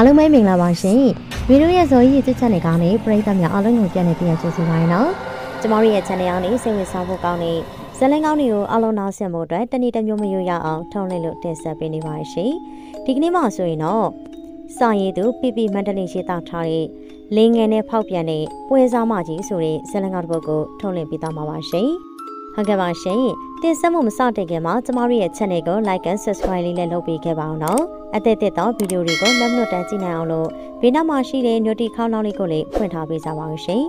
အားလုံးပဲမင်္ဂလာပါရှင်ဗီဒီယိုရဲ့ဇော်ကြီးချစ်ချက်တွေကနေပရိသတ်များအားလုံးကိုပြန်နေပြန်ကြိုဆိုပါရနော်ကျမတို့ရဲ့ channel အောင်နေစိတ်ဝင်စားဖို့ကောင်းနေဇလန်ကောင်းတွေကိုအားလုံးနားဆင်ဖို့အတွက်တနေ့တစ်မျိုးမယွရအောင်ထုံးလင်းလို့တင်ဆက်ပေးနေပါရှင်ဒီကနေ့မှဆိုရင်တော့စာရည်သူပြပြမန္တလေးရှိတာထားတဲ့လင်းငယ်နဲ့ဖောက်ပြန်တဲ့ပွဲစားမကြီးဆိုတဲ့ဇလန်ကောင်းတစ်ပုဒ်ကိုထုံးလင်းပေးသွားမှာပါရှင်ဟုတ်ကဲ့ပါရှင်တင်ဆက်မှုမစတဲ့ခင်မှာကျမတို့ရဲ့ channel ကို like and subscribe လေးလည်းလုပ်ပေးခဲ့ပါအောင်နော် အသက်သက်သောဗီဒီယိုတွေကိုလက်မလွတ်တမ်းကြည့်နိုင်အောင်လို့ဘေးနားမှာရှိတဲ့ notification ခေါင်းလောင်းလေးကိုလည်းဖွင့်ထားပေးကြပါဦးရှင်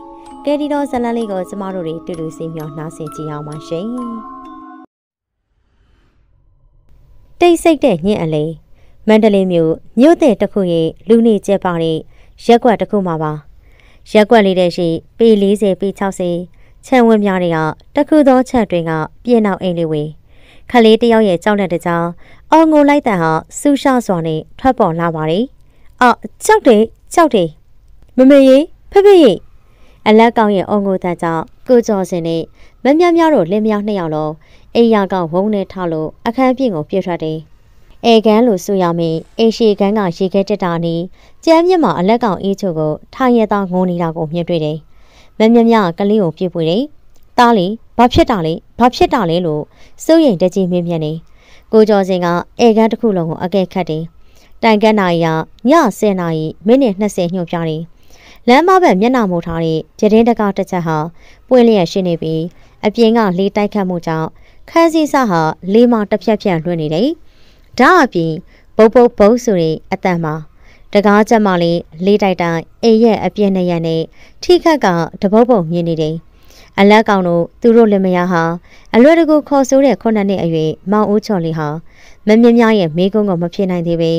ကဲဒီတော့ဇလန်လေးကိုကျမတို့တွေတူတူစီမျှော်နှားဆင်ကြည့်အောင်ပါရှင်တိတ်ဆိတ်တဲ့ညင်အလေးမန္တလေးမြို့မြို့တဲ့တစ်ခုရဲ့လူနေကျက်ပါတဲ့ရက်ကွက်တစ်ခုမှာပါရက်ကွက်လေးတဲ့ရှိပေ40ပေ60ခြံဝင်းများတွေကတခုသောချက်တွင်ကပြင်းအောင်အိမ်လေးဝင်ခလေးတယောက်ရဲ့ကြောက်တဲ့တကြောင် အော်ငိုလိုက်တဲ့ဟာဆူရှာစွာနဲ့ထွက်ပေါ်လာပါတယ်။အော်ကြောက်တယ်ကြောက်တယ်မမေရေဖဖရေအလက်ကောင်ရဲ့အော်ငိုတဲ့ကြောင့်ကိုကျော်စင်နဲ့မမြမြတို့လင်းမြောက်နှစ်ယောက်လုံးအိယာကဝုန်းနဲ့ထားလို့အခန်းပြင်ကိုပြစ်ထွက်တယ်။အေကန်လိုဆူရမင်းအေရှီကန်ကရေခဲတက်တာနီးကျမ်းမြင့်မှာအလက်ကောင်အေးချိုကိုထိုင်ရသားငုံနေတာကိုမြင်တွေ့တယ်။မမြမြကလေးကိုပြစ်ပွေတယ်။တားလေဘာဖြစ်တာလဲဘာဖြစ်တာလဲလို့စိုးရိမ်တကြီးမြင်မြင်နေ ကိုကျော်စင်ကဧကန်တစ်ခုလုံးကိုအကဲခတ်တယ်တိုင်ကန်းနာရီကည10နာရီမိနစ်20ညွှန်ပြတယ်လမ်းမဘက်မျက်နှာမူထားတဲ့ပြတင်းတကားတစ်ချက်ဟာပွင့်လျက်ရှိနေပြီးအပြင်ကလေးတိုက်ခတ်မှုကြောင့်ခန်းစည်းစဟာလေးမတစ်ဖြက်ဖြက်လွှင့်နေတယ်ဒါအပြင်ဘုတ်ဘုတ်ဘုတ်ဆိုတဲ့အတန်မှာတကားချက်မှလေးလေးတိုက်တိုင်းအိမ်ရဲ့အပြည့်နဲ့ရနဲ့ထိခတ်ကတပုတ်ပုတ်မြင်နေတယ် အလက်ကောင်တို့သူတို့လင်မယားဟာအလွယ်တကူခေါ်ဆိုးတဲ့ခုနှစ်နှစ်အရွယ်မောင်ဦးချော်လေးဟာမမြမြရဲ့မိကုန်းကိုမဖြစ်နိုင်သေးပေ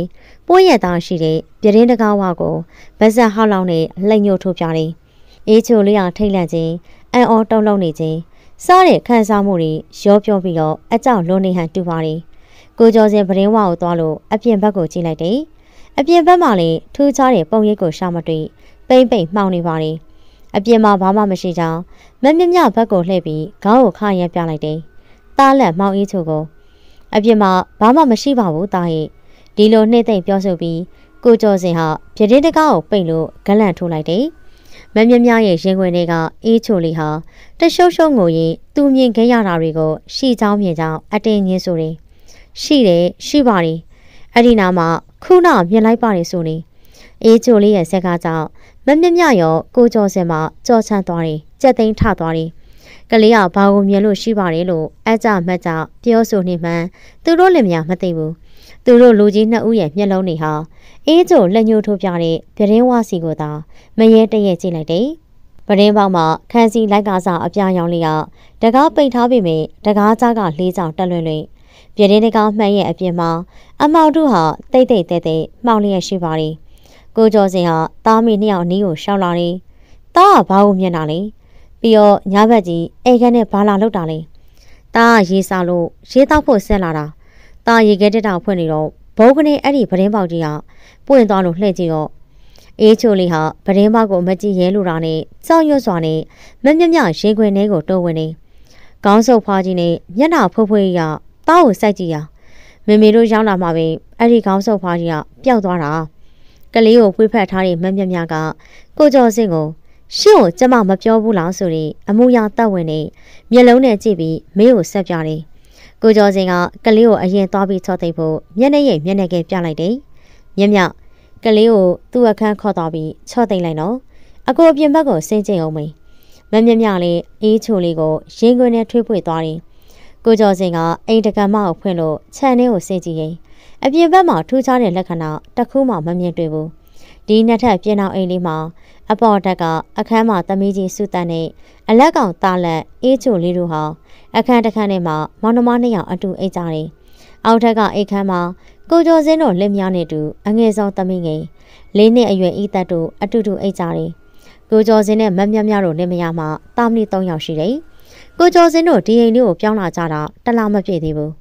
ပိုးရသားရှိတဲ့ပြတင်းတကားဝါကိုဗဇက်ဟောက်လောင်းနဲ့လှိမ်ညိုထိုးပြတယ်။အေးချိုလေးအောင်ထိတ်လန့်ခြင်းအံ့ဩတုန်လှုပ်နေခြင်းစားတဲ့ခံစားမှုတွေရောပြောပြီးတော့အကြောက်လွန်နေဟန်တူပါတယ်။ကိုကျော်စင်ပရင်းဝါကိုသွားလို့အပြင်ဘက်ကိုကြည့်လိုက်တယ်။အပြင်ဘက်မှာလည်းထူးခြားတဲ့ပုံရိပ်ကိုရှာမတွေ့ပိမ့်ပိမ့်မှောင်နေပါတယ်။ အပြင်မှာဘာမှမရှိကြောင်းမမြမြဘက်ကိုလှည့်ပြီးခေါင်းကိုခါရမ်းပြလိုက်တယ်။တားလက်မောင်အေးချိုကိုအပြင်မှာဘာမှမရှိပါဘူးတားရဲ့ဒီလိုနှိမ့်သိမ့်ပြောဆိုပြီးကိုကျော်စင်ဟာပြတင်းတကားကိုပိတ်လို့ဂလန့်ထိုးလိုက်တယ်။မမြမြရဲ့ရင်ခွင်တွေကအေးချိုလေးဟာတရှုပ်ရှုပ်ငိုရင်သူမြင်ခဲ့ရတာတွေကိုရှီချောင်းမြင်ချောင်းအတင်းငင်းဆိုတယ်။ရှိတယ်ရှိပါတယ်။အဲ့ဒီနာမှာခုနမြင်လိုက်ပါတယ်ဆိုနေအေးချိုလေးရဲ့ဆက်ကားကြောင့် မမြမြရောကိုကျော်စင်မှကြော်ချမ်းသွားတယ်ကြက်သိန်းထသွားတယ်ကလေးကဘာကိုမြင်လို့ရှိပါတယ်လို့အကြမတ်ကြပြောဆိုနေမှန်းသူတို့လည်းမရမသိဘူးသူတို့လူကြီးနှစ်ဦးရဲ့မျက်လုံးတွေဟာအေးကြိုလက်ညှိုးထိုးပြတဲ့ပြတင်းဝါစီကိုသာမရဲတရက်ကြည့်လိုက်တယ်ပရင်းပေါက်မှာခန်းစီလိုက်ကားစာအပြာရောင်လေးကတကားပိတ်ထားပေမဲ့တကားကြားကလေးကြောင်တက်လွင်လွင်ပြတင်းတကားမှန်ရဲ့အပြင်မှာအမောက်တို့ဟာတိတ်တိတ်တဲတဲမှောင်လျက်ရှိပါတယ် ကိုကျော်စင်ဟာတားမိနှစ်ယောက်နီးကိုရှောက်လာတယ်။တားကဘာကိုမြင်တာလဲ။ပြီးတော့ညဘက်ကြီးအိမ်ခန်းနဲ့ဘာလာလောက်တာလဲ။တားကရေးစားလို့ရေးတောက်ဖို့ဆက်လာတာ။တားရေခဲတက်တာဖွင့်နေတော့ဘုံကနေအဲ့ဒီပဒင်းပေါက်ကြီးကပွင့်သွားလို့လှည့်ကြည့်တော့အေးချိုလေးဟာပဒင်းပေါက်ကိုမကြည့်ရဲလို့တာနဲ့ကြောက်ရွံ့စွာနဲ့မမြမြရင်ခွင်ထဲကိုတိုးဝင်နေ။ကောင်းစုပ်ဖွားကြီးနဲ့မျက်နှာဖွေးဖွေးကတားကိုစိုက်ကြည့်ရ။မေမေတို့ရောက်လာမှပဲအဲ့ဒီကောင်းစုပ်ဖွားကြီးကပျောက်သွားတာ။ ကလေးကိုဖွေးဖက်ထားတဲ့မမြမြကကိုကျော်စင်ကိုရှင့်ကိုကျမမပြောဘူးလားဆိုရင်အမှုရတက်ဝင်နေမျက်လုံးနဲ့ကြည့်ပြီးမေးကိုဆက်ပြတယ်။ကိုကျော်စင်ကကလေးကိုအရင်သွားပြီးချော့သိပ်ဖို့မျက်နှာရိပ်မျက်နှာကဲပြလိုက်တယ်။မြမြကလေးကိုသူ့အခန်းခေါ်သွားပြီးချော့သိပ်လိုက်တော့အကိုအပြင်ဘက်ကိုဆင်းကျင်အောင်မေးမမြမြလေးအေးချိုလေးကိုရင်ခွင်နဲ့ထွေးပွေသွားတယ်။ကိုကျော်စင်ကအိမ်တကမကိုဖွင့်လို့ခြံထဲကိုဆင်းကြည့်ရင် အပြင်ဘက်မှာထူးခြားတဲ့လက္ခဏာတစ်ခုမှမမြင်တွေ့ဘူးဒီနှစ်ထပ်ပြင်အောင်အိမ်လေးမှာအပေါ်တက်ကအခန်းမှာသမီးကြီးစုတန်နဲ့အလက်ကောင်တာလက်အေးချိုလေးတို့ဟာအခန်းတစ်ခန်းထဲမှာမောင်နှမနှစ်ယောက်အတူအိတ်ကြတယ်အောက်ထက်ကအိတ်ခန်းမှာကိုကျော်စင်းတို့လက်များနဲ့တူအငယ်ဆုံးသမီးငယ်လေးနှစ်အရွယ်ဤသက်တို့အတူတူအိတ်ကြတယ်ကိုကျော်စင်းနဲ့မမြမြတို့လက်မယားမှာတာမဏိ၃ယောက်ရှိတယ်ကိုကျော်စင်းတို့ဒီအိမ်လေးကိုပြောင်းလာကြတာတလားမပြည့်သေးဘူး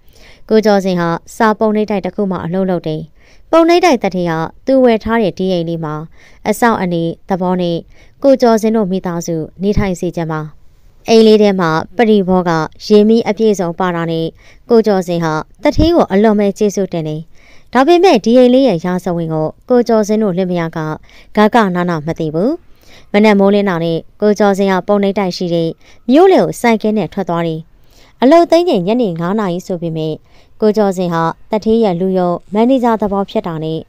ကိုကျော်စင်ဟာစာပုံနှိပ်တိုက်တစ်ခုမှအလုံးလုံးတယ်။ပုံနှိပ်တိုက်တတိယသူဝယ်ထားတဲ့ဒီအိမ်လေးမှာအဆောက်အနေသဘောနဲ့ကိုကျော်စင်တို့မိသားစုနေထိုင်စေချင်ပါအိမ်လေးထဲမှာပရိဘောကရေမီအပြည့်စုံပါတာနဲ့ကိုကျော်စင်ဟာတထင်းကိုအလွန်ပဲကျေးဇူးတင်နေ။ဒါပေမဲ့ဒီအိမ်လေးရဲ့ရာဇဝင်ကိုကိုကျော်စင်းတို့လင်မယားကဂကနာနာမသိဘူး။မနက်မိုးလင်းတာနဲ့ကိုကျော်စင်းကပုံနှိပ်တိုက်ရှိတဲ့မြို့လေကိုစိုက်ကင်းနဲ့ထွက်သွားတယ်။ အလုတ်သိမ်းချိန်ညနေ9နာရီဆိုပေမဲ့ကိုကျော်စင်ဟာတထေးရဲ့လူယုံမန်နေဂျာသဘောဖြစ်တာနဲ့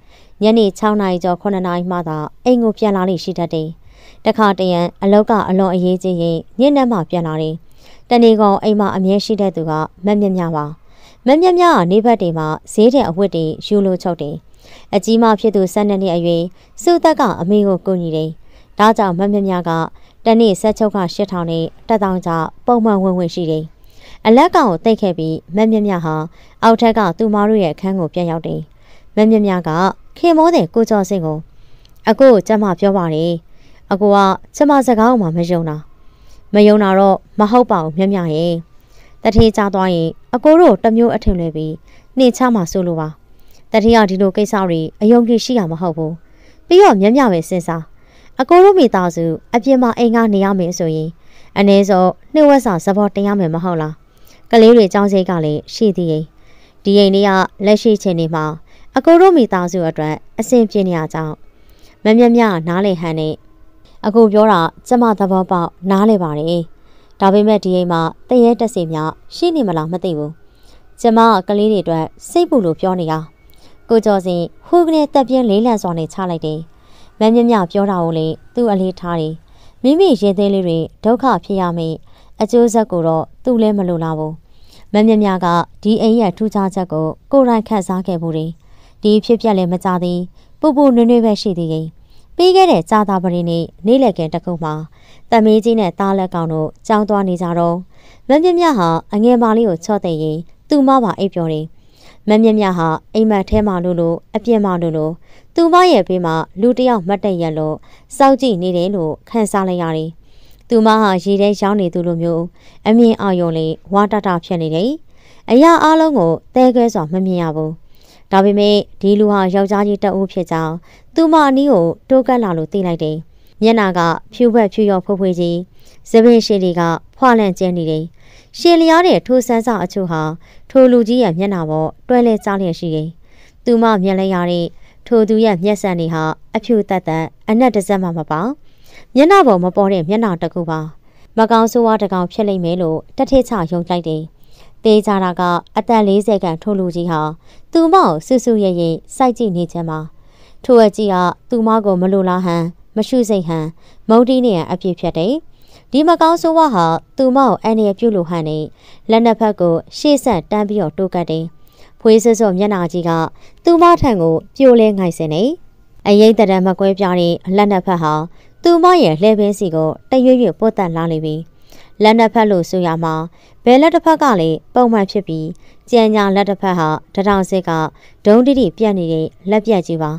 ညနေ6နာရီကျော်9နာရီမှသာအိမ်ကိုပြန်လာလိမ့်ရှိတတ်တယ်။တခါတရံအလောက်ကအလွန်အရေးကြီးရင်ညနေမှပြန်လာတယ်။တနေ့ကောင်အိမ်မှာအမြဲရှိတဲ့သူကမက်မြက်မြပါ။မက်မြက်မြကနေဘက်တွေမှာဈေးတဲ့အဝတ်တွေယူလို့ချုပ်တယ်။အကြီးမဖြစ်သူ၁၂နှစ်အရွယ်စုသက်ကအမေကိုကူညီတယ်။ဒါကြောင့်မက်မြက်မြကတနေ့ဆက်ချုပ်က8000နဲ့တက်တောင်းကြပုံမှန်ဝင်ဝင်ရှိတယ်။ အလက်ကောင်ကိုတိတ်ခဲ့ပြီးမက်မြက်မြဟာအောက်ထက်ကသူမတို့ရဲ့အခန်းကိုပြန်ရောက်တယ်။မက်မြက်မြကခင်မောတဲ့ကိုကျော်စင်ကိုအကိုကျမပြောပါတယ်။အကိုကကျမစကားမှမယုံတာ။မယုံတာတော့မဟုတ်ပါဘူးမြက်မြရဲ့။တထေးကြသွားရင်အကိုတို့တမျိုးအထင်လွဲပြီးနှင်ချမှဆိုလိုပါ။တထေးကဒီလိုကိစ္စတွေအယုံကြည်ရှိရမဟုတ်ဘူး။ပြီးတော့မြက်မြပဲစဉ်းစား။အကိုတို့မိသားစုအပြင်မှာအိမ်ကနေရမယ်ဆိုရင်အ ਨੇ စောနှိမ့်ဝက်စာစပေါ်တင်ရမယ်မဟုတ်လား။ ကလေးတွေကြောင်းစိတ်ကလည်းရှိသေးရဲ့။ဒီအိမ်လေးကလက်ရှိချိန်နေမှာအကိုတို့မိသားစုအတွက်အဆင်ပြေနေရကြောင်းမမြမြနားလေဟန်နဲ့အကိုပြောတာကျမသဘောပေါက်နားလေပါတယ်ဒါပေမဲ့ဒီအိမ်မှာတရေတက်စီများရှိနေမလားမသိဘူးကျမကလေးတွေအတွက်စိတ်ပူလို့ပြောနေတာကိုကျော်စင်ဟိုကနေတက်ပြင်းလေးလံစွာနဲ့ချလိုက်တယ်မမြမြပြောတာကိုလေသူ့အလေးထားတယ်မိမိရင်သေးလေးတွေဒုက္ခဖြစ်ရမယ်အကျိုးဆက်ကိုတော့သူ့လည်းမလိုလားဘူး မမြမြကဒီအိမ်ရဲ့ထူးခြားချက်ကိုကိုယ်တိုင်ခန်းစားခဲ့မှုတယ်ဒီဖြစ်ပျက်လည်းမကြသေးပူပူနွေ့နွေ့ပဲရှိသေးရင်ပြီးခဲ့တဲ့ကြာသာပရိနေ့နေ့လည်ကင်တကုတ်မှာတမီးကြီးနဲ့တားလက်ကောင်တို့ကြောင်းသွားနေကြတော့မမြမြဟာအငယ်မလေးကိုချော့တဲ့ရင်သူ့မပါအိပ်ပြောတယ်မမြမြဟာအိမ်မက်ထဲမှာလို့လို့အပြင်းမလို့လို့သူမရဲ့ဘေးမှာလူတယောက်မတ်တက်ရက်လို့စောက်ကြည့်နေတယ်လို့ခန်းစားလိုက်ရတယ် သူမဟာရေထဲရောက်နေသူလိုမျိုးအမြင်အာရုံလေးဝါတတဖြစ်နေတယ်အရာအလုံးကိုတဲခဲစွာမမြင်ရဘူးဒါပေမဲ့ဒီလူဟာယောက်ျားကြီးတအုပ်ဖြစ်ကြောင်းသူမအနီးကိုတိုးကပ်လာလို့သိလိုက်တယ်။မျက်နာကဖြူဘက်ဖြူရောဖွဖွကြီးစပင်းရှည်တွေကဖွာလန့်ကျင်းနေတယ်။ရှည်လျားတဲ့ထိုးဆန်းစအချို့ဟာထိုလူကြီးရဲ့မျက်နာပေါ်တွဲလဲကြားလျက်ရှိတယ်။သူမမျက်လဲရတဲ့ထိုသူရဲ့မျက်စံတွေဟာအဖြူတက်တက်အနက်တစ်စက်မှမပါ။ မျက်နှာပေါ်မပေါ်တဲ့မျက်နှာတစ်ခုပါ။မကောင်းဆိုးဝါးတကောင်ဖြစ်လိမ့်မယ်လို့တထစ်ချယုံလိုက်တယ်။တေးကြတာကအသက်40ခန့်ထိုလူကြီးဟာသူမကိုဆူဆူရဲရဲစိုက်ကြည့်နေချင်မှာထိုအကြီးကသူမကိုမလိုလားဟန်မရှုစိတ်ဟန်မုတ်တီးနေရအပြည့်ဖြတ်တယ်ဒီမကောင်းဆိုးဝါဟာသူမကိုအန်ရပြုတ်လို့ဟန်နေလက်နှစ်ဖက်ကိုရှေ့ဆက်တန်းပြီးတော့တိုးကတ်တယ်ဖွေးစွစွမျက်နာကြီးကသူမထံကိုပြိုလဲငိုက်စင်နေအရေးတရံမကွဲပြားတဲ့လက်နှစ်ဖက်ဟာ သူမရဲ့လှဲပင်းစီကိုတရွရွပုတ်တက်လာနေပြီလက်နှစ်ဖက်လို့ဆိုရမှာဘယ်လက်တစ်ဖက်ကလည်းပုံမှန်ဖြစ်ပြီးကြံညာလက်တစ်ဖက်ဟာတထောင်စစ်ကဒုံတိတိပြတ်နေတဲ့လက်ပြက်ကြီးပါ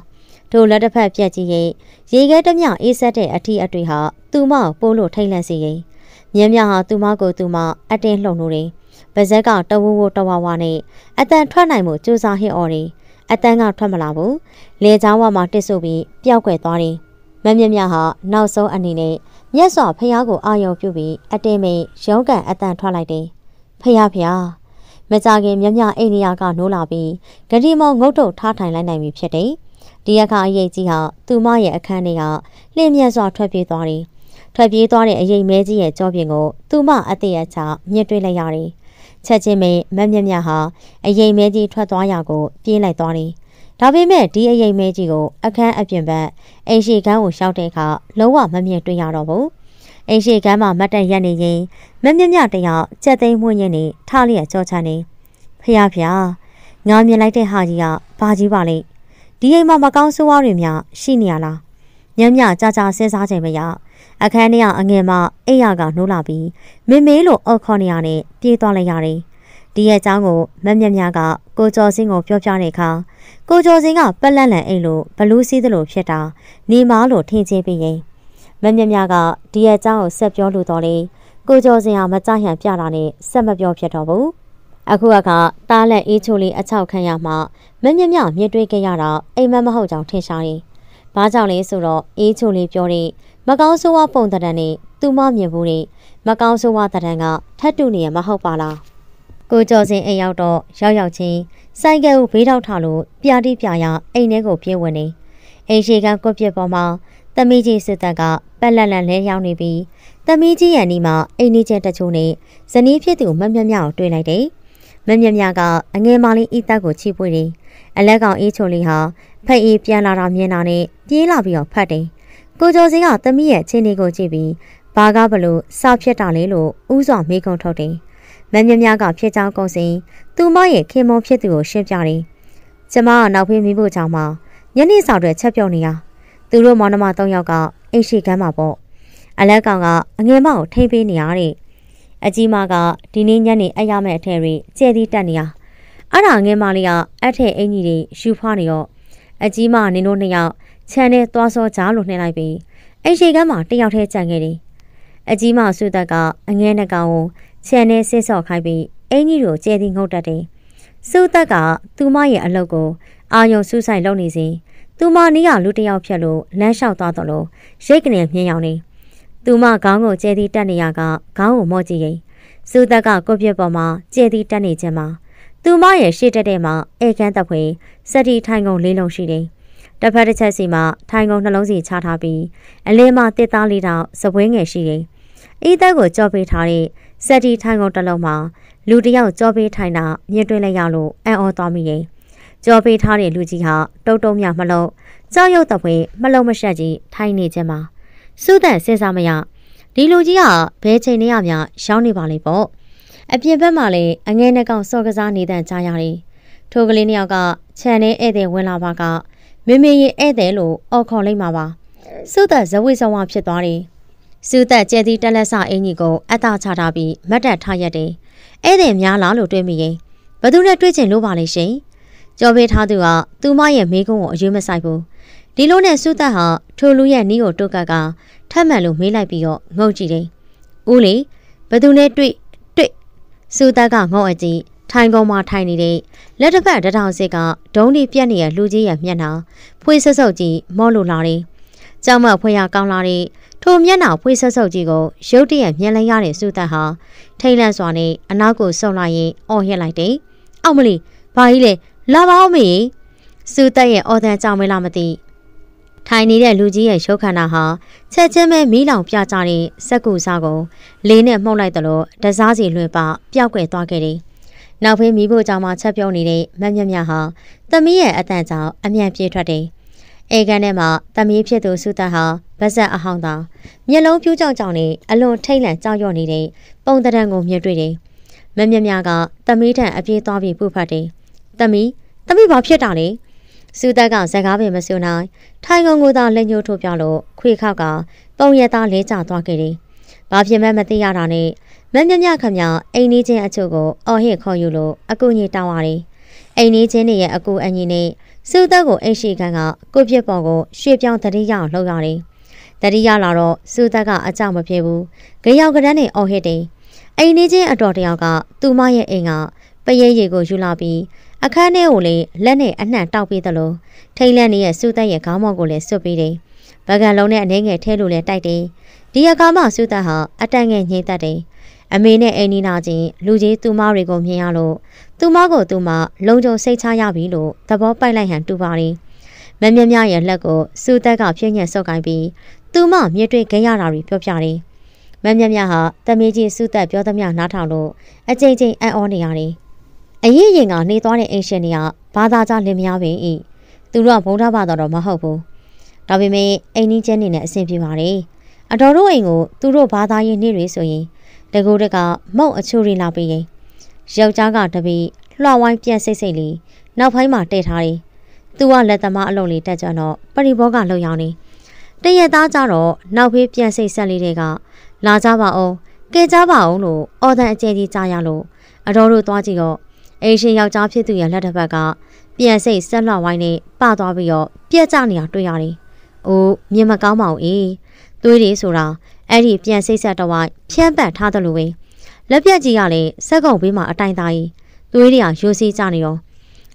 တို့လက်တစ်ဖက်ပြက်ကြီးရင်ရေခဲတမျှအေးဆက်တဲ့အထီးအတွေ့ဟာသူမကိုပိုးလို့ထိတ်လန့်စေရင်မြင်းမြဟာသူမကိုသူမအတင်းလှုံလို့တယ်ပါဇက်ကတဝဝတဝဝနဲ့အတန်ထွက်နိုင်မှုစူးစမ်းဟစ်အော်တယ်အတန်ကထွက်မလာဘူးလေချောင်းဝမှာတစ်ဆုပ်ပြီးပျောက်ကွယ်သွားတယ် မမြမြဟာနောက်ဆုံးအနေနဲ့မျက်စောဖះကိုအာရုံပြုပြီးအတင်းမိန်ရုံးကန်အတန်ထွက်လိုက်တယ်။ဖះဖះမကြခင်မြမြအိန္ဒိယကနိုးလာပြီးဂတိမောင်ငုတ်တုတ်ထားထိုင်လိုက်နိုင်ပြီဖြစ်တယ်။ဒီအခါအရေးကြီးဟာသူမရဲ့အခန်းထဲကလင်းမြတ်စွာထွက်ပြေးသွားတယ်။ထွက်ပြေးသွားတဲ့အရေးမဲကြီးရဲ့ကြောပြင်ကိုသူမအသေးအချမြင်တွေ့လိုက်ရတယ်။ချက်ချင်းပဲမမြမြဟာအရေးမဲကြီးထွက်သွားရကိုပြေးလိုက်သွားတယ်။ ဒါပေမဲ့ဒီအရေးမဲကြီးကိုအခန်းအပြင်ဘက်အိမ်ရှိကန်းကိုရှောက်တဲ့အခါလုံးဝမမြင်တွေ့ရတော့ဘူး။အိမ်ရှိကန်းမှာမတ်တက်ရက်နေရင်မမြမြတယောက်ကြက်သိမ်းမှုညင်းနေထားလျက်ကြောချနေဖះဖះငါမြင်လိုက်တဲ့ဟာကြီးကဘာကြီးပါလိမ့်ဒီအိမ်မှာမကောင်းဆိုးဝါးတွေများရှိနေရလားညံ့ညကြာကြာစဉ်းစားချိန်မရအခန်းထဲကအငယ်မအိယာကနှိုးလာပြီးမင်းမေးလို့အော်ခေါ်နေရနဲ့ပြေးသွားလိုက်ရတယ် ဒီရဲ့အကြောင်းကိုမမြမြကကိုကျော်စင်းကိုပြောပြတဲ့အခါကိုကျော်စင်းကပက်လက်လန်အိမ်လို့ဘလူးစီးသလိုဖြစ်တာနေမားလို့ထင်ချင်းပြီးရင်မမြမြကဒီရဲ့အကြောင်းကိုဆက်ပြောလို့တော့လေကိုကျော်စင်ဟာမကြဟန်ပြတာနဲ့ဆက်မပြောဖြစ်တော့ဘူးအခုကတားလက်အေးချိုလေးအချောက်ခံရမှမမြမြမြင်တွေ့ခဲ့ရတော့အိမ်မက်မဟုတ်ကြောင်ထင်ရှားတယ်။ဘာကြောင့်လဲဆိုတော့အေးချိုလေးပြောတဲ့မကောင်းဆိုးဝါပုံတံတန်နဲ့သူမမြင်ဘူးတဲ့မကောင်းဆိုးဝါတံတန်ကထတ်တူနေရမဟုတ်ပါလား။ ကိုကျော်စင်အိမ်ရောက်တော့ရောက်ရောက်ချင်းဆိုင်ကယ်ကိုဘေးထောက်ထားလို့ပြာတိပြာရအိမ်ထဲကိုပြေးဝင်နေအိမ်ရှိကကွက်ပြစ်ပေါ်မှာသမီးကြီးစစ်တပ်ကပက်လက်လန်လဲရောက်နေပြီးသမီးကြီးရန်ဒီမှာအိမ်နေချက်တချို့နဲ့ဇနီးဖြစ်သူမမြမြကိုတွေ့လိုက်တယ်မမြမြကအငယ်မလေးဤတက်ကိုချိပွေတယ်အလက်ကောင်အေးချုံလေးဟာဖက်အေးပြန်လာတာမြင်တာနဲ့ပြေးလာပြီးတော့ဖတ်တယ်ကိုကျော်စင်ကသမီးရဲ့ချင်းလေးကိုကြည့်ပြီးဘာကဘလို့စဖြစ်တာလဲလို့ဥစွာမေးခွန်းထုတ်တယ် မမြမြကဖြစ်ကြောင်းကုန်စင်သူမရဲ့ခင်မုံဖြစ်သူကိုရှင်းပြတယ်ကျမကနောက်ဖေးမိဖို့ကြောင့်မှညနေဆောင်တွေချက်ပြုတ်နေရသူတို့မောင်နှမ၃ယောက်ကအိတ်ရှိကမ်းမှာပေါ့အလက်ကောင်ကအငယ်မကိုထိမ့်ပေးနေရတဲ့အကြီးမကဒီနေ့ညနေအရမဲ့အထက်တွေကျဲသီးတက်နေရအဲ့ဒါငယ်မလေးကအထက်အင်ကြီးတွေရှူဖွားနေတော့အကြီးမနင်တို့နှစ်ယောက်ခြံနဲ့သွားစောကြားလို့နှင်းလိုက်ပြီးအိတ်ရှိကမ်းမှာတယောက်တည်းကြံခဲ့တယ်အကြီးမဆုသက်ကအငဲနှကောင်ကို ခြံနဲ့ဆစ်ဆော့ခိုင်းပြီးအင်ကြီးကိုကျဲသီးငုတ်တတ်တယ်ဆုသက်ကသူမရဲ့အလုပ်ကိုအာယုံစူးဆိုင်လုပ်နေစဉ်သူမနီးကလူတယောက်ဖြတ်လို့လမ်းလျှောက်သွားတော့လို့ရိတ်ကနေမြင်ရောက်နေသူမခေါင်းကိုကျဲသီးတက်နေရကခေါင်းကိုမော့ကြည့်ရင်စုသက်ကကိုပြက်ပေါ်မှာကျဲသီးတက်နေခြင်းမှာသူမရဲ့ရှေ့တက်တဲ့မှာဧကန်းတပ်ဖွေစက်တီထိုင်ကုန်လေးလုံးရှိတယ်တစ်ဖက်တစ်ချက်စီမှာထိုင်ကုန်နှလုံးစီချထားပြီးအလင်းမှာတစ်သားလေးတောင်စပွဲငယ်ရှိတယ်။ဤသက်ကိုကြော်ပေးထားတဲ့ စက်တီထိုင်ကုန်တစ်လုံးမှာလူတယောက်ကြော်ပေးထိုင်တာမြင်တွေ့လိုက်ရလို့အံ့ဩသွားမိရင်ကြော်ပေးထားတဲ့လူကြီးဟာတုံတုံမြမလို့ကြောက်ရွံ့တဲ့ဖွေမလုံးမရှက်ကြီးထိုင်နေခြင်းမှာစုတဲ့စဉ်းစားမရဒီလူကြီးကဘဲချိန်နေရမြရှောင်းနေပါလေပေါ့အပြင်ဘက်မှာလည်းအငဲနှကောင်စော့ကစားနေတဲ့ကြားရတယ်ထိုကလေးနှစ်ယောက်ကခြံထဲဧည့်သည်ဝင်လာပါကမမေရင်ဧည့်သည်လို့အော်ခေါ်လိုက်မှာပါစုသက်ဇဝိဇဝဖြစ်သွားတယ် စုသက်ကျဲသီးတက်လက်ဆအင်ကြီးကိုအတားချထားပြီးမတ်တက်ထားရက်တယ်ဧည့်သည်များလားလို့တွေးမိရင်ဘသူနဲ့တွေ့ချင်လို့ပါလေရှင်ကြော်ပေးထားသူကသူမရဲ့မိကုန်းကိုအရွေးမဆိုင်ဘူးဒီလိုနဲ့စုသက်ဟာထိုလူရဲ့နီးကိုတုတ်ကကထပ်မှန်လို့မေးလိုက်ပြီးတော့ငုတ်ကြည့်တယ်ဦးလေဘသူနဲ့တွေ့တွေ့စုသက်ကငုတ်အကြည့်ထိုင်ကုန်မှာထိုင်နေတဲ့လက်တစ်ဖက်တထောင်စစ်ကဒုံးဒီပြက်နေတဲ့လူကြီးရဲ့မျက်နှာဖွေးဆဆုပ်ကြီးမောလို့လာတယ်။ကြောင်မဖွေးရကောင်းလာတဲ့ ထိုမျက်နှာဖွေးဆဆုပ်ကြီးကိုရုတ်တရက်မြင်လိုက်ရတဲ့စုသက်ဟာထိတ်လန့်စွာနဲ့အနောက်ကိုဆုတ်လိုက်ရင်အော်ဟစ်လိုက်တယ်။အောက်မလီဘာကြီးလဲလာပါဦးမေစုသက်ရဲ့အော်တန်ကြောင်မလားမသိထိုင်နေတဲ့လူကြီးရဲ့ရုပ်ခန္ဓာဟာချက်ချင်းပဲမီးလောင်ပြကြတဲ့စက်ကူစားကိုလေးနဲ့မှုတ်လိုက်သလိုတစားစီလွှင့်ပပျောက်ကွယ်သွားခဲ့တယ်။နောက်ဖေးမိဖို့ကြောင့်မှချက်ပြုံးနေတဲ့မက်မြမြဟာသမီးရဲ့အတန်ကြောင့်အမြန်ပြေးထွက်တယ်။ အေကန်ထဲမှာသမီးဖြစ်သူစုသက်ဟာဗဇက်အဟောင်းသာမျက်လုံးပြူးကြောင်ကြောင်နဲ့အလွန်ထိတ်လန့်ကြောက်ရွံ့နေတဲ့ပုံတံကိုမြင်တွေ့တယ်။မက်မြမြကသမီးထံအပြေးသွားပြီးပူဖတ်တယ်။သမီးသမီးဘာဖြစ်တာလဲ။စုသက်ကဇကားပင်မစွနိုင်ထိုင်ကုန်ကိုသာလက်ညှိုးထိုးပြလို့ခွေခောက်ကပုံရသားလဲကျသွားခဲ့တယ်။ဘာဖြစ်မှမသိရတာနဲ့မမြမြခမအိမ်နေချင်းအချို့ကိုအော်ဟစ်ခေါ်ယူလို့အကူကြီးတောင်းရတယ်။အိမ်နေချင်းတွေရဲ့အကူအညီနဲ့ စုသက်ကိုအိမ်ရှိခန်းကကိုပြစ်ပေါ်ကိုရွှေပြောင်းတတိယအောင်လှုပ်ရတယ်။တတိယလာတော့စုသက်ကအကြောက်မဖြစ်ဘူး။ကြရောက်ကရန်းနဲ့အော်ဟစ်တယ်။အိမ်နေချင်းအတော်တယောက်ကသူမရဲ့အိမ်ကပရဲရည်ကိုယူလာပြီးအခန်းထဲကိုလည်းလက်နဲ့အနှံ့တောက်ပေးသလိုထိတ်လန့်နေတဲ့စုသက်ရဲ့ခေါင်းမောက်ကိုလည်းစွတ်ပေးတယ်။ဗကန်လုံးနဲ့အနေငယ်ထဲလိုလည်းတိုက်တယ်။ဒီအခါမှစုသက်ဟာအတန်ငယ်ညှိတတ်တယ်။အမေနဲ့အိမ်နီနာချင်းလူကြီးသူမတွေကိုမြင်ရလို့ သူမကိုသူမလုံခြုံစိတ်ချရပြီလို့သဘောပိုက်လိုက်ဟန်တူပါတယ်။မမြမြရဲ့လက်ကိုစူသက်ကဖြည့်ညက်ဆုပ်ကိုင်းပြီးသူမမြစ်တွေ့ခဲ့ရတာတွေပြောပြတယ်။မမြမြဟာတမီးကြီးစူသက်ပြောသမျှနားထောင်လို့အကြိမ်ကြိမ်အံ့ဩနေရတယ်။အရင်ရင်ကနေသွားတဲ့အိမ်ရှင်တွေကဘာသာကြလင်မယားပင်ဤသူတို့ကဘုံထားပါတော့မဟုတ်ဘူး။ဒါပေမဲ့အိမ်ကြီးကျင်းနေတဲ့အဆင်ပြေပါတယ်။အတော်တို့အိမ်ကိုသူတို့ဘာသာရေးနေ့တွေဆိုရင်တကူတကမုံအချိုးရီလာပြီးရင် ယောက်ျားကတပီလွှဝိုင်းပြန်စိတ်စိတ်လေးနောက်ပိုင်းမှာတည့်ထားတယ်။သူကလက်သမားအလုံးလေးတက်ကြတော့ပရိဘောကလှုပ်ရောင်းနေ။တရက်သားကြတော့နောက်ဖေးပြန်စိတ်ဆက်လေးတွေကလာကြပါအောင်ကဲကြပါအောင်လို့အော်တန်အကျယ်ကြီးကြားရလို့အတော်တို့သွားကြည့်တော့အိရှင်ယောက်ျားဖြစ်သူရဲ့လက်တစ်ဖက်ကပြန်စိတ်ဆက်လွှဝိုင်းနဲ့ပသွားပြီးတော့ပြက်ကြနေတာတွေ့ရတယ်။အိုးမြင်မကောင်းပါဘူးအေး။သွေးတွေဆိုတာအဲ့ဒီပြန်စိတ်ဆက်တော့ဝိုင်းဖြန်းပတ်ထားတယ်လို့ပဲ လက်ပြက်ကြီးကလည်းစက်ကုံဘေးမှာအတိုင်သားကြီးသွေးတွေကရိုးစီးကြနေရော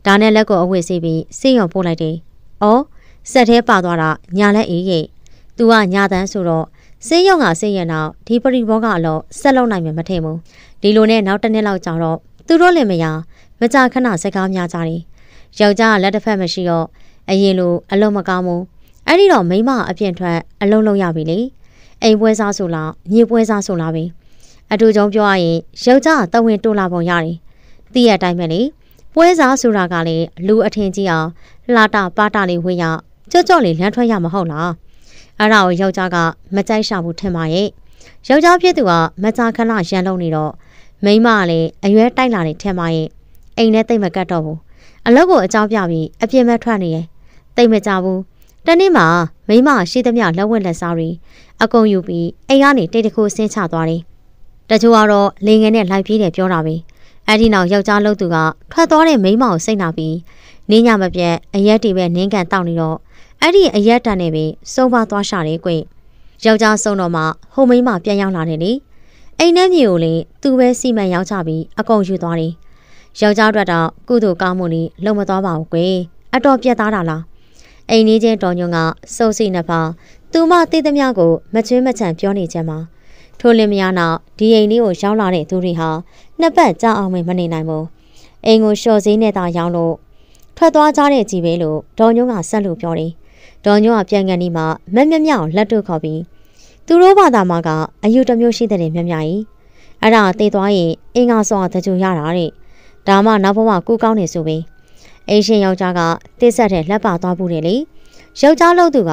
ဒါနဲ့လက်ကိုအဝတ်စီးပြီးစေးရုံပို့လိုက်တယ်။အော်စက်သေးပါသွားတာညာလက်အေးရဲ့။ "तू ကညာတန်းဆိုတော့စေးရုံကစေးရနောက်ဒီပရိဘောကအလောဆက်လုံးနိုင်မှာမထင်ဘူး။ဒီလိုနဲ့နောက်တစ်နှစ်လောက်ကြာတော့သူတို့လည်းမရမကြခဏစကားများကြတယ်ယောက်ျားကလက်တစ်ဖက်မရှိတော့အရင်လိုအလုံးမကောင်းဘူးအဲ့ဒီတော့မိမအပြင်ထွက်အလုံးလုံးရပြီလေအိမ်ပွဲစားဆိုလားမြေပွဲစားဆိုလားပဲ အတူချုံပြောရရင်ယောက်ျားတဝင်းတိုးလာပုံရတယ်သိရတိုင်းပဲလေပွဲစားဆိုတာကလေလူအထင်ကြီးအောင်လှတာပါတာလေးဝေးရကြော့ကြော့လေးလမ်းထွက်ရမဟုတ်လားအဲ့ဒါကိုယောက်ျားကမကြိုက်ရှာဘူးထင်ပါရဲ့ယောက်ျားဖြစ်သူကမကြခဏရန်လုံးနေတော့မိန်းမကလည်းအရွယ်တိုက်လာတယ်ထင်ပါရဲ့အိမ်နဲ့တိတ်မကတ်တော့ဘူးအလုပ်ကိုအကြောင်းပြပြီးအပြင်းမဲ့ထွက်နေရဲ့တိတ်မကြဘူးတနေ့မှာမိမရှိသမျှလက်ဝက်လက်စားတွေအကုန်ယူပြီးအိမ်ကနေတိတ်တခုဆင်းချသွားတယ် တချို့ကတော့လေငယ်နဲ့လိုက်ပြေးတယ်ပြောတာပဲအဲ့ဒီနောက်ယောက်ျားလို့သူကထွက်သွားတဲ့မိမကိုစိတ်နာပြီးနင်းညမပြတ်အရက်တီပဲနင်းကန်တောက်နေတော့အဲ့ဒီအရက်တန်နဲ့ပဲစုံပါသွားရှာတယ်ကွယောက်ျားဆုံးတော့မှဟိုမိမပြန်ရောက်လာတယ်လေအိမ်ထဲမြေကိုလေသူပဲစီမံရောက်ချပြီးအကုန်ယူသွားတယ်ယောက်ျားအတွက်တော့ကုသိုလ်ကောင်းမှုလေးလုံမသွားပါဘူးကွယ်အတော်ပြတ်သားတာလားအိမ်ကြီးချင်းတော်ညွန့်ကစုံစီနှစ်ပါးသူမသိသမျှကိုမချွင်းမချန်ပြောနေကြမှာ ထိုလင်မယားနောက်ဒီအိမ်လေးကိုရောက်လာတဲ့သူတွေဟာနှစ်ပတ်ကြာအောင်မနေနိုင်ဘူးအိမ်ကိုလျှော်စည်းနဲ့သာရောက်လို့ထွက်သွားကြတဲ့ကြီးပဲလို့ဒေါ်ညွန့်ကဆက်လို့ပြောတယ်ဒေါ်ညွန့်ကပြန်ကန်ဒီမှာမက်မြက်မြောင်လက်တို့ခေါ်ပြီးသူတို့ဘာသာမှာကအယူတစ်မျိုးရှိတဲ့မြက်မြကြီးအဲ့ဒါတေးသွားရင်အင်္ဂါဆောင်တကြူရတာတဲ့ဒါမှနောက်ဘဝကူကောင်းနေဆိုပြီးအိရှင်ယောက်ျားကတိဆက်တဲ့လက်ပါသွားဘူးတယ်လေယောက်ျားလို့သူက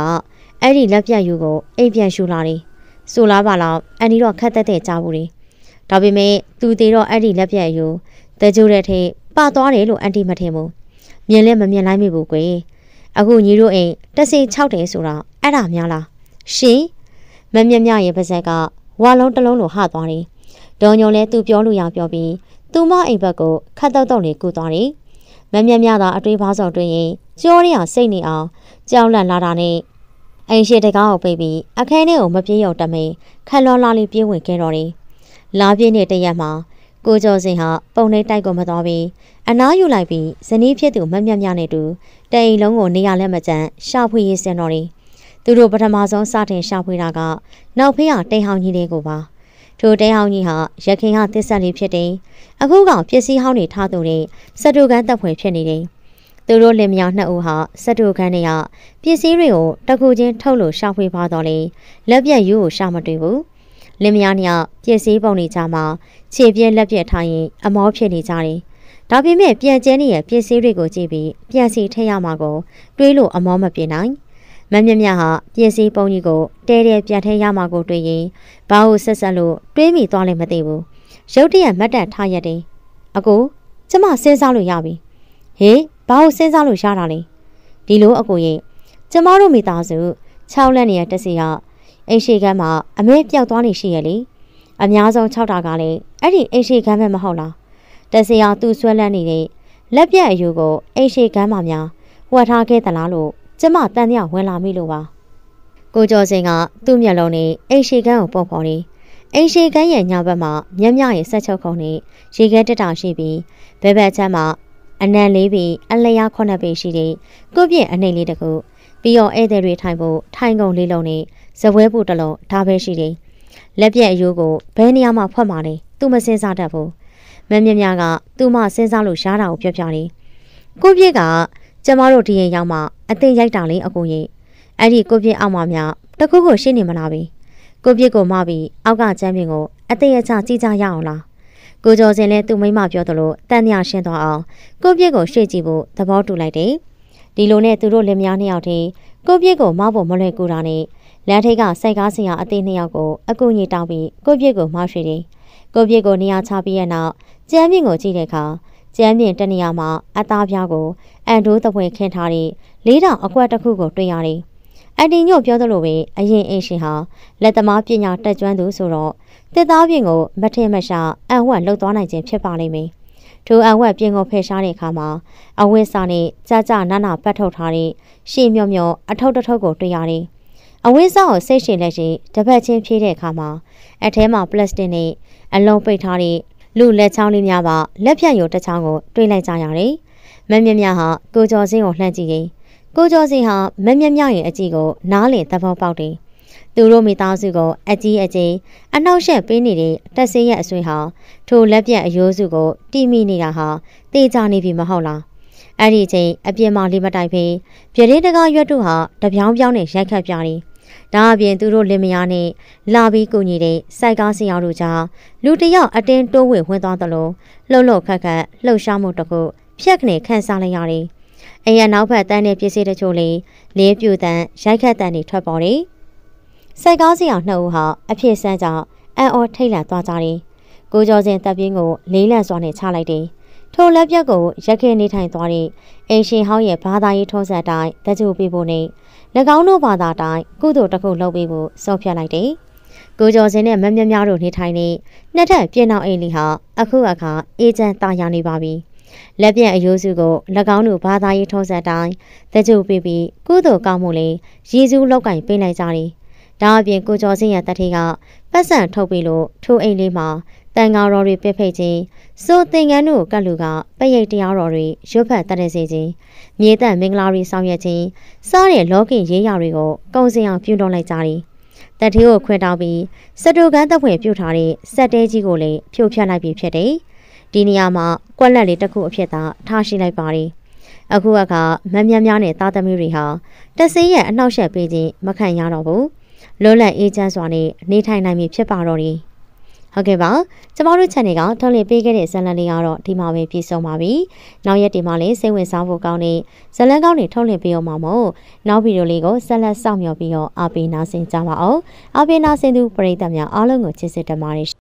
အဲ့ဒီလက်ပြတ်ယူကိုအိမ်ပြန်ရှူလာတယ် ဆိုလားပါလောက်အန်ဒီတော့ခက်သက်တဲ့ကြားဘူးတယ်ဒါပေမဲ့သူသေးတော့အဲ့ဒီလက်ပြတ်ယူတကြိုတဲ့ထိပါသွားတယ်လို့အန်တီမထင်ဘူးမြင်လဲမမြင်လိုက်မိဘူးကွယ်အခုညီတို့အိမ်တက်စိ6တယ်ဆိုတာအဲ့ဒါများလားရှင်မမြမြရဲ့ပါဇက်ကဝါလုံးတစ်လုံးလိုဟသွားတယ်ဒေါ်ညုံလဲသူပြောလို့ရပြောပြီးသူမအိမ်ဘက်ကိုခတ်တော့တော့လေးကူသွားတယ်မမြမြသာအတွေးပါဆောင်တွင်ရင်ကြောရရစိတ်နေအောင်ကြောက်လန့်လာတာနဲ့ အိမ်ရှိတကားကိုပိတ်ပြီးအခန်းထဲကိုမပြေးရောက်တမင်ခက်လောလာလေးပြေးဝင်ခဲ့တော့တယ်လာပြင်းတဲ့တရက်မှာကိုကျော်စင်ဟာပုံနှိပ်တိုက်ကိုမတော်ပြီးအနားယူလိုက်ပြီးဇနီးဖြစ်သူမမြမြနဲ့တူတိမ်လုံးကိုနေရလက်မကျန်ရှာဖွေရေးစင်တော်တယ်သူတို့ပထမဆုံးစတင်ရှာဖွေတာကနောက်ဖေးဟာတိမ်ဟောင်းကြီးလေးကိုပါထိုတိမ်ဟောင်းကြီးဟာရခင်ကတစ္ဆက်လေးဖြစ်တယ်အခုကောင်ပစ္စည်းဟောင်းတွေထားသူတဲ့စတူကန်တပ်ဖွဲ့ဖြစ်နေတယ် သူတို့လင်မယားနှစ်ဦးဟာစတူကန်တွေကပစ္စည်းတွေကိုတခုချင်းထုတ်လို့ရှာဖွေပါတော့လေလက်ပြက်ယူကိုရှာမတွေ့ဘူးလင်မယားနှစ်ပစ္စည်းပုံနေကြမှာခြေပြက်လက်ပြက်ထားရင်အမောဖြစ်နေကြတယ်ဒါပေမဲ့ပြန်ကျဲနေတဲ့ပစ္စည်းတွေကိုကြည့်ပြီးပြန်စီထည့်ရမှာကိုတွေးလို့အမောမပြေနိုင်မမြမြဟာပစ္စည်းပုံကြီးကိုတဲတဲပြန်ထည့်ရမှာကိုတွေးရင်ဘာလို့ဆက်ဆက်လို့တွေးမိသွားလဲမသိဘူးရုတ်တရက်မတ်တက်ထားရတယ်အကိုကျမစဉ်းစားလို့ရပြီဟေး ဘာလို့စဉ်းစားလို့ရတာလဲဒီလိုအကိုရင်ကျမတို့မိသားစု6လက်နေရတက်စီကအိမ်ရှိကမ်းမှာအမဲပြောက်သွားနေရှိရလေအများဆုံး6တာကလည်းအဲ့ဒီအိမ်ရှိကမ်းပဲမဟုတ်လားတစီအောင်သူ့ဆွဲလန်းနေတဲ့လက်ပြက်အယူကိုအိမ်ရှိကမ်းမှာများဝတ်ထားခဲ့သလားလို့ကျမတန်တရားဝင်လာမိလို့ပါကိုကျော်စင်ကသူ့မျက်လုံးနဲ့အိမ်ရှိကမ်းကိုပုံဖော်နေအိမ်ရှိကမ်းရဲ့ညဘက်မှာမျက်မြရဲ့ဆက်ချုပ်ခုံနဲ့ရေခဲတက်တာရှိပြီးဘဲဘက်ချမ်းမှာ အနံလေးပြီးအလျားခုနှစ်ပေရှိတဲ့ကိုပြည့်အနှိမ့်လေးတကူပြီးတော့ဧည့်သည်တွေထိုင်ဖို့ထိုင်ကုန်လေးလုံးနဲ့ဇပွဲဖို့တလုံးဒါပဲရှိတယ်လက်ပြက်အယိုးကိုဘယ်နေရာမှာဖွက်မှာလဲသူမစင်စားတတ်ဘူးမမြမြကသူမစဉ်းစားလို့ရှားတာကိုပြောပြတယ်ကိုပြည့်ကကျမတို့ဒီရင်ရောက်မှအသိရိုက်တာလေးအကူကြီးအဲ့ဒီကိုပြည့်အောက်မှာမြတခုခုရှင်းနေမလားပြီကိုပြည့်ကိုမပြီးအောက်ကချမ်းပြင်ကိုအသိအချကြည့်ကြရအောင်လား ကိုကျော်စင်လည်းသူ့မိမပြောသလိုတန်မြရှင်းသွားအောင်ကိုပြည့်ကိုရှေ့ကြည့်ဖို့သဘောတူလိုက်တယ်ဒီလိုနဲ့သူတို့လင်မယားနှစ်ယောက်တည်းကိုပြည့်ကိုမဖို့မလွယ်ကူတာနဲ့လမ်းထိပ်ကစိုက်ကားစင်ရအသေးနှစ်ယောက်ကိုအကူကြီးတောင်းပြီးကိုပြည့်ကိုမောက်ရွှေတယ်ကိုပြည့်ကိုနေရာချပြီးရဲ့နောက်ကျမ်းမြင့်ကိုကြည့်တဲ့အခါကျမ်းမြင့်တနေရာမှာအသားပြားကိုအန်ဒိုးသပွင့်ခင်းထားတဲ့လေးတောင်အကွက်တစ်ခုကိုတွေ့ရတယ်။အန်တီညို့ပြောသလိုပဲအရင်အင်းရှင်ဟာလက်သမားပညာတက်ကျွမ်းသူဆိုတော့ တစ်သားပြင်ကိုမထင်မရှာအံဝက်လှုပ်သွားနိုင်ခြင်းဖြစ်ပါလိမ့်မယ်။ထိုအံဝက်ပြင်ကိုဖယ်ရှားတဲ့အခါမှာအဝင်းစာနဲ့ကြာကြာနာနာပတ်ထုတ်ထားတဲ့ရှေ့မြော့မြော့အထုပ်တစ်ထုပ်ကိုတွေ့ရတယ်။အဝင်းစာကိုစိတ်ရှင်လက်ရှိတပတ်ချင်းဖြည့်တဲ့အခါမှာအထဲမှာပလတ်စတစ်နဲ့အလုံးပိတ်ထားတဲ့လူလက်ချောင်းလေးများပါလက်ဖြန့်ရုံတစ်ချောင်းကိုတွေးလိုက်ကြရတယ်။မမြမြဟာကိုကျော်စင်းကိုလှမ်းကြည့်ရင်ကိုကျော်စင်းဟာမမြမြရဲ့အကြည့်ကိုနားလည်သဘောပေါက်တယ် သူတို့မိသားစုကိုအကြီးအကျယ်အနှောက်ယှက်ပေးနေတဲ့တက်ဆေးရဲ့အဆွေဟာထိုလက်ပြတ်အယိုးစုကိုတိမိနေတာဟာတေချာနေပြီမဟုတ်လားအဲ့ဒီအချိန်အပြင်းမလေးမတိုက်ဖေးပြတင်းတကားရွက်တို့ဟာတပြောင်းပြောင်းနဲ့ရိုက်ခတ်ပြတယ်ဒါအပြင်သူတို့လင်မယားနဲ့လာပြီးကူညီတဲ့စိုက်ကားဆရာတို့ကြားလူတယောက်အတင်းတိုးဝင်ဝင်သွားသလိုလှုပ်လှုပ်ခတ်ခတ်လှုပ်ရှားမှုတစ်ခုဖြက်ကနေခန်းစားလိုက်ရတယ်။အိမ်ရနောက်ဘက်တန်းတဲ့ပစ္စည်းတချို့လေးလေးပြူတန်းရိုက်ခတ်တန်းတွေထွက်ပေါ်တယ်။ စိုက်ကားဆရာနှစ်ဦးဟာအဖြစ်ဆန်းကြောင့်အန်အော်ထိတ်လန့်သွားကြတယ်။ကိုကျော်စင်တပ်ပြင်းကိုလေးလန့်စွာနဲ့ချလိုက်တယ်။ထိုလက်ပြက်ကိုရက်ခဲနေထိုင်သွားတဲ့အိမ်ရှင်ဟောင်းရဲ့ဘာသာရေးထုံးစံတိုင်းတကြိုပေးဖို့နဲ့၎င်းတို့ဘာသာတိုင်းကုသိုလ်တစ်ခုလုပ်ပေးဖို့စောဖြတ်လိုက်တယ်။ကိုကျော်စင်နဲ့မမြမြတို့နေထိုင်နေနှစ်ထပ်ပြင်းအောင်အိမ်လေးဟာအခုအခါအေဂျင့်တာယာနေပါပြီ။လက်ပြန့်အယိုးစုကို၎င်းတို့ဘာသာရေးထုံးစံတိုင်းတကြိုပေးပြီးကုသိုလ်ကောင်းမှုလေးရည်စူးလောက်ကင်ပေးလိုက်ကြတယ်။ ဒါအပြင်ကိုကျော်စင်ရဲ့တတိကပတ်စံထုတ်ပြီးလို့ထိုးအိမ်လေးမှာတန်ဃာတော်တွေပြဖိတ်ခြင်းစိုးသင်္ကန်းတို့ကတ်လူကပရိတ်တရားတော်တွေရွတ်ဖတ်တတ်စေခြင်းမြေတန့်မင်္ဂလာတွေဆောင်ရွက်ခြင်းစားတဲ့လောကင်ရေးရာတွေကိုကုံစင်အောင်ပြုလုပ်လိုက်ကြသည်တတိကိုခွင့်တောင်းပြီးစတူကန်းတပ်ဖွဲ့ပြုတ်ထားတဲ့စက်တဲကြီးကိုလည်းဖြိုဖျက်လိုက်ပြီးဖြစ်တယ်ဒီနေရာမှာကွက်လက်လေးတစ်ခုအဖြစ်သာထားရှိလိုက်ပါတယ်အခုကမမြများနဲ့သားသမီးတွေဟာတဆေးရဲ့အနှောက်အယှက်ပေးခြင်းမခံရတော့ဘူး လွတ်လပ်အေးချမ်းစွာနဲ့နေထိုင်နိုင်ပြီဖြစ်ပါတော့တယ်ဟုတ်ကဲ့ပါကျမတို့ channel ကထုတ်လင်းပေးခဲ့တဲ့ဇာတ်လမ်းလေးကတော့ဒီမှာပဲပြည့်စုံပါပြီနောက်ရက်ဒီမှာလည်းစိတ်ဝင်စားဖို့ကောင်းတဲ့ဇာတ်လမ်းကောင်းတွေထုတ်လင်းပေးအောင်ပါမို့နောက်ဗီဒီယိုလေးကိုဆက်လက်စောင့်မျှော်ပြီးတော့အားပေးနာဆင်ကြပါအောင်အားပေးနာဆင်သူပရိသတ်များအားလုံးကိုချစ်စစ်တပါတယ်